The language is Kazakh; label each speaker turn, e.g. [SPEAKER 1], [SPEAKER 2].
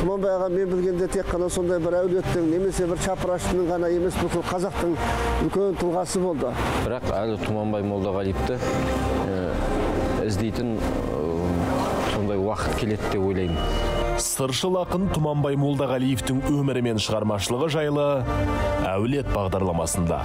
[SPEAKER 1] тұманбай аға мен білгенде тек қана сондай бір әулеттің немесе бір шапыраштының ғана емес бүкіл қазақтың үлкен тұлғасы болды.
[SPEAKER 2] Бірақ әлі тұманбай молдағалиевті іздейтін сондай уақыт келеді деп ойлаймын.
[SPEAKER 3] Сыршыл ақын тұманбай молдағалиевтің өмірі мен шығармашылығы жайлы әулет бағдарламасында.